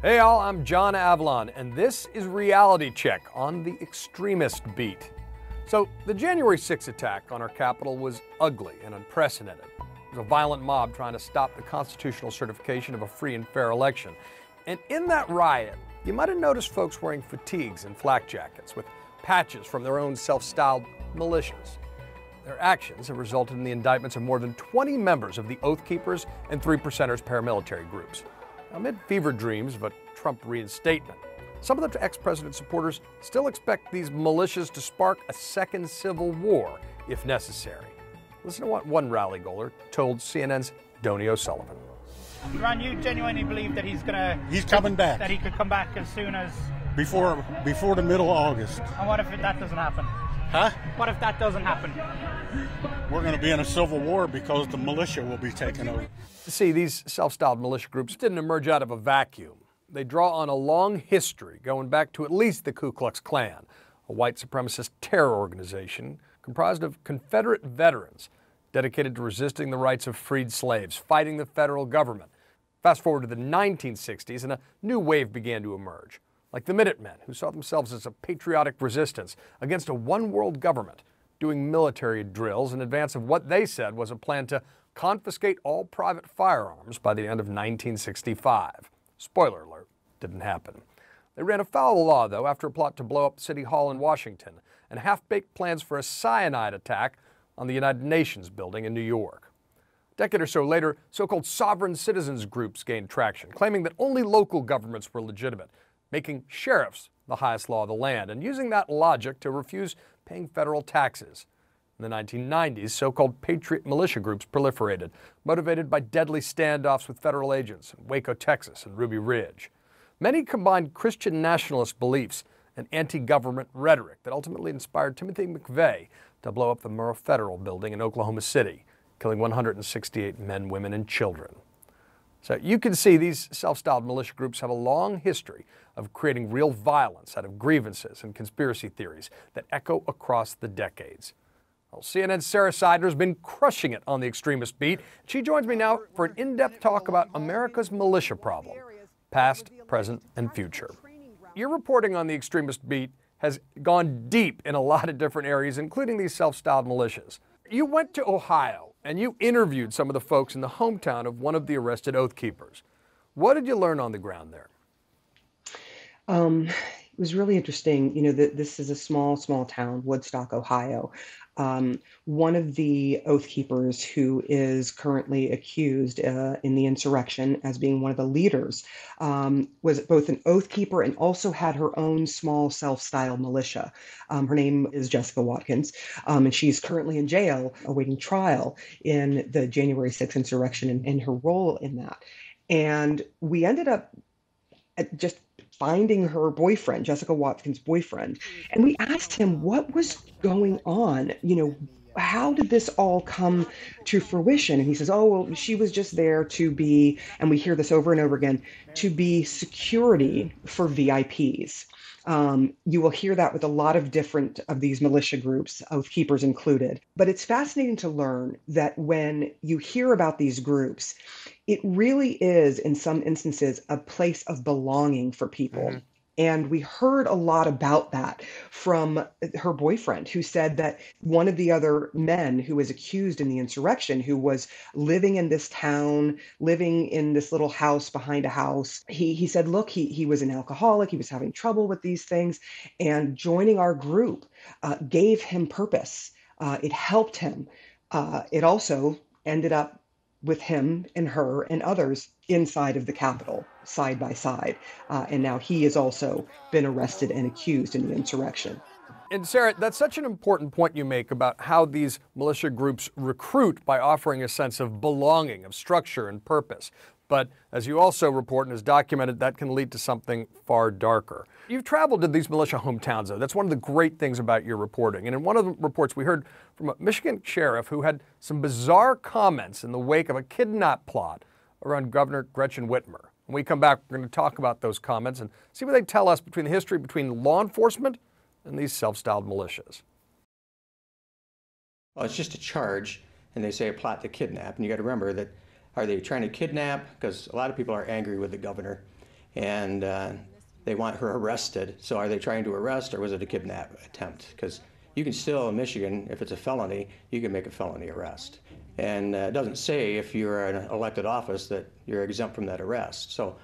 Hey, all, I'm John Avlon, and this is Reality Check on the extremist beat. So, the January 6th attack on our Capitol was ugly and unprecedented. It was a violent mob trying to stop the constitutional certification of a free and fair election. And in that riot, you might have noticed folks wearing fatigues and flak jackets with patches from their own self styled militias. Their actions have resulted in the indictments of more than 20 members of the Oath Keepers and Three Percenters paramilitary groups. Amid fever dreams of a Trump reinstatement, some of the ex president's supporters still expect these militias to spark a second civil war if necessary. Listen to what one rally goer told CNN's Donie O'Sullivan. Ron, you genuinely believe that he's gonna He's coming back that he could come back as soon as before before the middle of August. and what if that doesn't happen? Huh? What if that doesn't happen? We're going to be in a civil war because the militia will be taken over. See, these self styled militia groups didn't emerge out of a vacuum. They draw on a long history going back to at least the Ku Klux Klan, a white supremacist terror organization comprised of Confederate veterans dedicated to resisting the rights of freed slaves, fighting the federal government. Fast forward to the 1960s, and a new wave began to emerge, like the Minutemen, who saw themselves as a patriotic resistance against a one world government, doing military drills in advance of what they said was a plan to confiscate all private firearms by the end of 1965. Spoiler alert, didn't happen. They ran afoul of the law, though, after a plot to blow up City Hall in Washington and half baked plans for a cyanide attack on the United Nations building in New York. A decade or so later, so called sovereign citizens groups gained traction, claiming that only local governments were legitimate, making sheriffs the highest law of the land, and using that logic to refuse paying federal taxes. In the 1990s, so called patriot militia groups proliferated, motivated by deadly standoffs with federal agents in Waco, Texas, and Ruby Ridge. Many combined Christian nationalist beliefs and anti government rhetoric that ultimately inspired Timothy McVeigh to blow up the Murrah Federal Building in Oklahoma City, killing 168 men, women, and children. So you can see these self styled militia groups have a long history of creating real violence out of grievances and conspiracy theories that echo across the decades. Well, CNN's Sara Sidner has been crushing it on the extremist beat. She joins me now for an in depth talk about America's militia problem, past, present, and future. Your reporting on the extremist beat has gone deep in a lot of different areas, including these self styled militias. You went to Ohio and you interviewed some of the folks in the hometown of one of the arrested Oath Keepers. What did you learn on the ground there? Um, it was really interesting. You know, that this is a small, small town, Woodstock, Ohio. Um, one of the Oath Keepers, who is currently accused uh, in the insurrection as being one of the leaders, um, was both an Oath Keeper and also had her own small self styled militia. Um, her name is Jessica Watkins, um, and she's currently in jail awaiting trial in the January 6th insurrection and, and her role in that. And we ended up just finding her boyfriend, Jessica Watkins' boyfriend. And we asked him what was going on, you know, how did this all come to fruition? And he says, Oh, well, she was just there to be, and we hear this over and over again, to be security for VIPs. Um, you will hear that with a lot of different of these militia groups, Oath Keepers included. But it's fascinating to learn that when you hear about these groups, it really is, in some instances, a place of belonging for people. Mm-hmm. And we heard a lot about that from her boyfriend, who said that one of the other men who was accused in the insurrection, who was living in this town, living in this little house behind a house, he, he said, Look, he, he was an alcoholic, he was having trouble with these things, and joining our group uh, gave him purpose. Uh, it helped him. Uh, it also ended up with him and her and others inside of the Capitol, side by side. Uh, and now he has also been arrested and accused in the insurrection. And Sara, that's such an important point you make about how these militia groups recruit by offering a sense of belonging, of structure and purpose. But as you also report and is documented, that can lead to something far darker. You've traveled to these militia hometowns, though. That's one of the great things about your reporting. And in one of the reports, we heard from a Michigan sheriff who had some bizarre comments in the wake of a kidnap plot around Governor Gretchen Whitmer. When we come back, we're going to talk about those comments and see what they tell us between the history between law enforcement and these self styled militias. Well, it's just a charge, and they say a plot to kidnap. And you got to remember that are they trying to kidnap? Because a lot of people are angry with the governor, and uh, they want her arrested. So are they trying to arrest, or was it a kidnap attempt? Because you can still in Michigan, if it's a felony, you can make a felony arrest. And uh, it doesn't say if you're an elected office that you're exempt from that arrest. So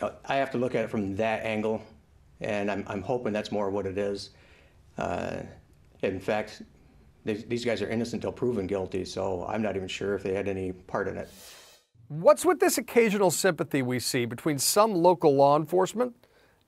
uh, I have to look at it from that angle, and I'm, I'm hoping that's more what it is. Uh, in fact, these, these guys are innocent until proven guilty, so I'm not even sure if they had any part in it. What's with this occasional sympathy we see between some local law enforcement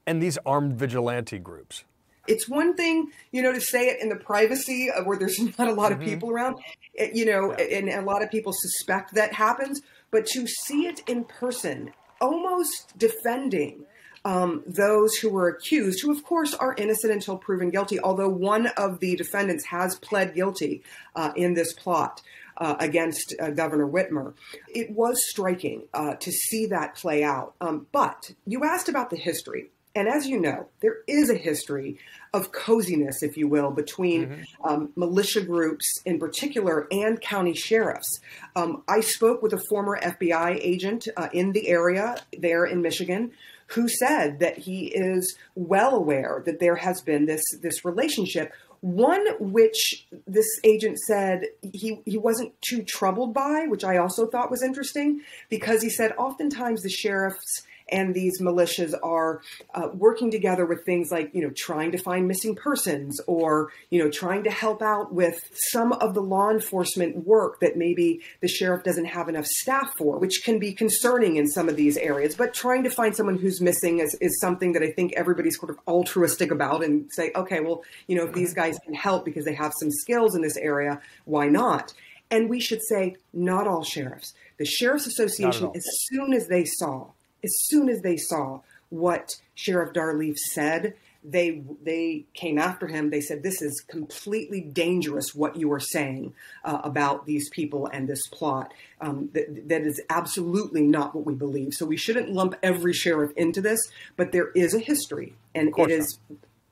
and these armed vigilante groups? It's one thing, you know, to say it in the privacy of where there's not a lot of people around, eh, you know, and a lot of people suspect that happens, but to see it in person, almost defending um, those who were accused, who of course are innocent until proven guilty, although one of the defendants has pled guilty uh, in this plot. Uh, against uh, Governor Whitmer. It was striking uh, to see that play out. Um, but you asked about the history. And as you know, there is a history of coziness, if you will, between mm-hmm. um, militia groups in particular and county sheriffs. Um, I spoke with a former FBI agent uh, in the area there in Michigan who said that he is well aware that there has been this this relationship. One which this agent said he, he wasn't too troubled by, which I also thought was interesting, because he said oftentimes the sheriffs and these militias are uh, working together with things like you know trying to find missing persons or you know trying to help out with some of the law enforcement work that maybe the sheriff doesn't have enough staff for which can be concerning in some of these areas. But trying to find someone who's missing is, is something that i think everybody's sort of altruistic about and say okay well you know if these guys can help because they have some skills in this area why not? And we should say not all sheriffs. The sheriff's association as soon as they saw as soon as they saw what Sheriff Dar Leaf said, they they came after him. They said, "This is completely dangerous. What you are saying uh, about these people and this plot. Um, that, that is absolutely not what we believe. So we shouldn't lump every sheriff into this. But there is a history, and it is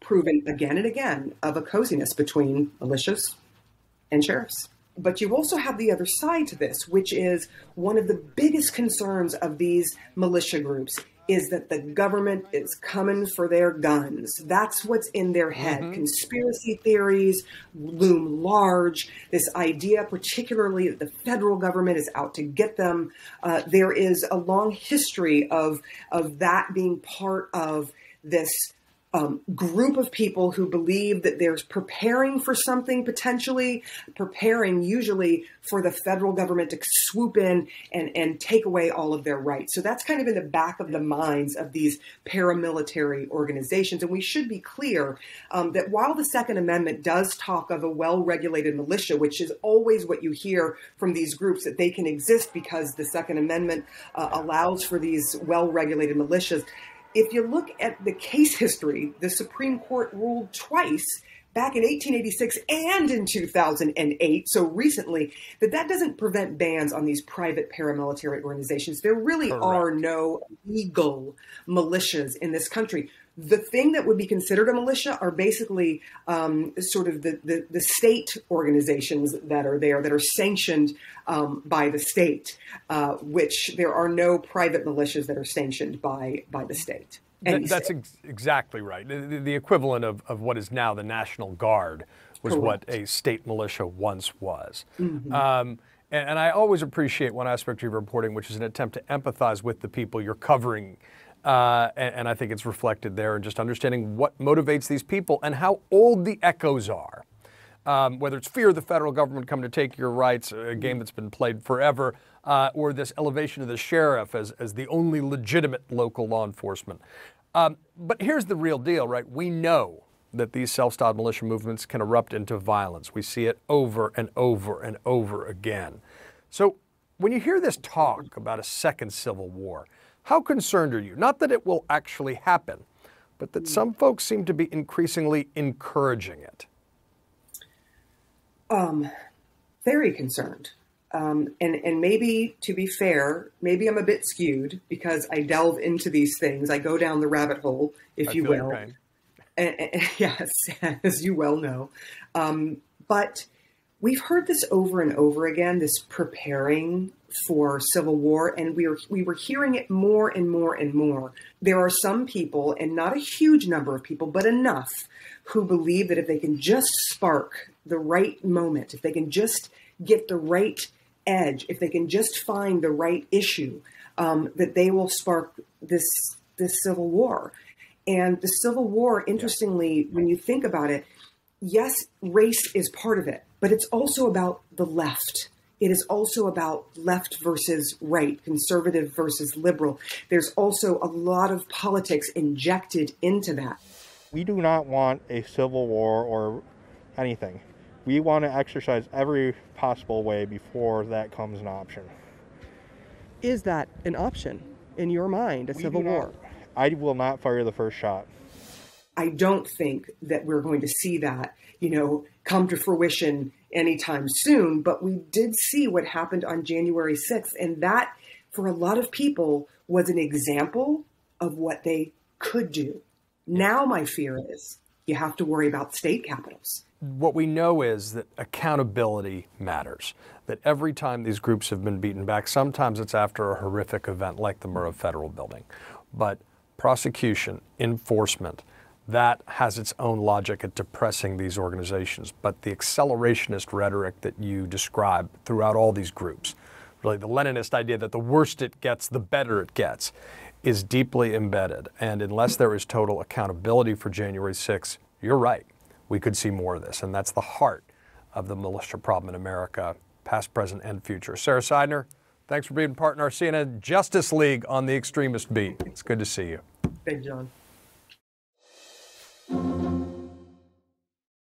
proven again and again of a coziness between militias and sheriffs." But you also have the other side to this, which is one of the biggest concerns of these militia groups is that the government is coming for their guns. That's what's in their head. Mm-hmm. Conspiracy theories loom large. This idea, particularly that the federal government is out to get them. Uh, there is a long history of of that being part of this um, group of people who believe that there's preparing for something potentially, preparing usually for the federal government to swoop in and, and take away all of their rights. So that's kind of in the back of the minds of these paramilitary organizations. And we should be clear um, that while the Second Amendment does talk of a well regulated militia, which is always what you hear from these groups, that they can exist because the Second Amendment uh, allows for these well regulated militias if you look at the case history, the Supreme Court ruled twice back in 1886 and in 2008, so recently, that that doesn't prevent bans on these private paramilitary organizations. There really Correct. are no legal militias in this country. The thing that would be considered a militia are basically um, sort of the, the, the, state organizations that are there that are sanctioned um, by the state, uh, which there are no private militias that are sanctioned by, by the state. That, that's ex- exactly right. The, the, equivalent of, of what is now the National Guard was Correct. what a state militia once was. Mm-hmm. Um, and, and, I always appreciate one aspect of your reporting, which is an attempt to empathize with the people you're covering uh, and, and, I think it's reflected there in just understanding what motivates these people and how old the echoes are. Um, whether it's fear of the federal government coming to take your rights, a game that's been played forever, uh, or this elevation of the sheriff as, as the only legitimate local law enforcement. Um, but here's the real deal, right? We know that these self styled militia movements can erupt into violence. We see it over and over and over again. So when you hear this talk about a second civil war, how concerned are you? Not that it will actually happen, but that some folks seem to be increasingly encouraging it. Um, very concerned. Um, and and maybe to be fair, maybe I'm a bit skewed because I delve into these things. I go down the rabbit hole, if I you will. And, and, yes, as you well know. Um, but we've heard this over and over again this preparing for civil war and we were we were hearing it more and more and more. There are some people and not a huge number of people but enough who believe that if they can just spark the right moment if they can just get the right edge if they can just find the right issue um, that they will spark this this civil war. And the civil war interestingly when you think about it yes race is part of it but it's also about the left. It is also about left versus right, conservative versus liberal. There's also a lot of politics injected into that. We do not want a civil war or anything. We want to exercise every possible way before that comes an option. Is that an option in your mind, a We civil not- war? I will not fire the first shot. I don't think that we're going to see that, you know, come to fruition anytime soon, but we did see what happened on January 6th. And that, for a lot of people, was an example of what they could do. Now, my fear is you have to worry about state capitals. What we know is that accountability matters. That every time these groups have been beaten back, sometimes it's after a horrific event like the Murrah Federal Building. But prosecution, enforcement, that has its own logic at depressing these organizations. But the accelerationist rhetoric that you describe throughout all these groups, really the Leninist idea that the worse it gets, the better it gets, is deeply embedded. And unless there is total accountability for January 6th, you're right. We could see more of this. And that's the heart of the militia problem in America, past, present, and future. Sara Sidner, thanks for being part in our CNN Justice League on the Extremist Beat. It's good to see you. Thank you, John.